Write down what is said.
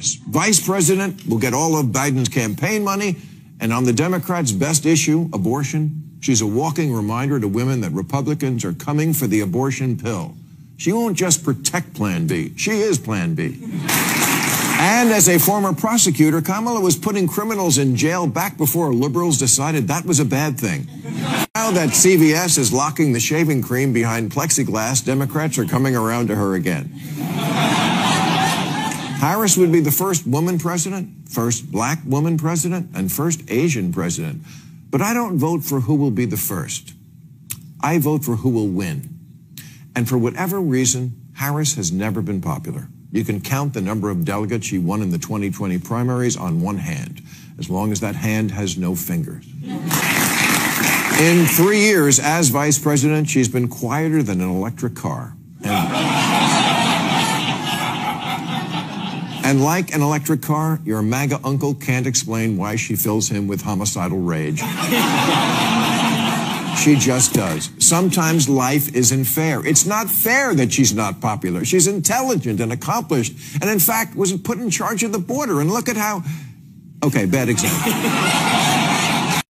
Vice president will get all of Biden's campaign money, and on the Democrats' best issue, abortion, she's a walking reminder to women that Republicans are coming for the abortion pill. She won't just protect Plan B, she is Plan B. And as a former prosecutor, Kamala was putting criminals in jail back before liberals decided that was a bad thing. Now that CVS is locking the shaving cream behind plexiglass, Democrats are coming around to her again. Harris would be the first woman president, first black woman president, and first Asian president. But I don't vote for who will be the first. I vote for who will win. And for whatever reason, Harris has never been popular. You can count the number of delegates she won in the 2020 primaries on one hand, as long as that hand has no fingers. In three years as vice president, she's been quieter than an electric car. And and like an electric car, your MAGA uncle can't explain why she fills him with homicidal rage. she just does. Sometimes life isn't fair. It's not fair that she's not popular. She's intelligent and accomplished, and in fact, was put in charge of the border. And look at how. Okay, bad example.